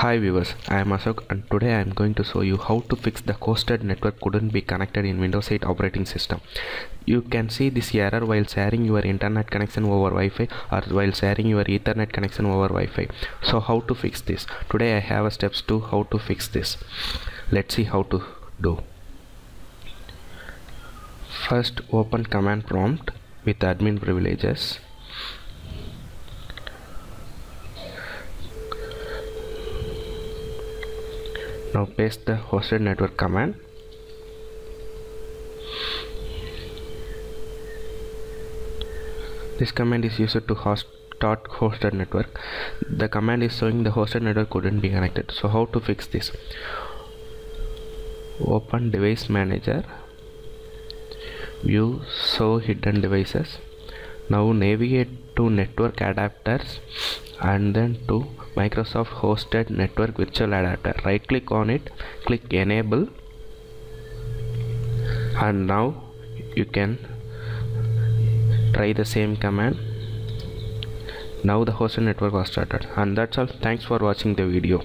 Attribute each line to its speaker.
Speaker 1: Hi viewers, I am Ashok and today I am going to show you how to fix the hosted network couldn't be connected in Windows 8 operating system. You can see this error while sharing your internet connection over Wi-Fi or while sharing your Ethernet connection over Wi-Fi. So how to fix this? Today I have a steps to how to fix this. Let's see how to do. First open command prompt with admin privileges. Now paste the hosted network command. This command is used to host start hosted network. The command is showing the hosted network couldn't be connected. So how to fix this? Open device manager. View show hidden devices. Now navigate to network adapters and then to Microsoft hosted network virtual adapter. Right click on it click enable. And now you can try the same command. Now the hosted network was started. And that's all. Thanks for watching the video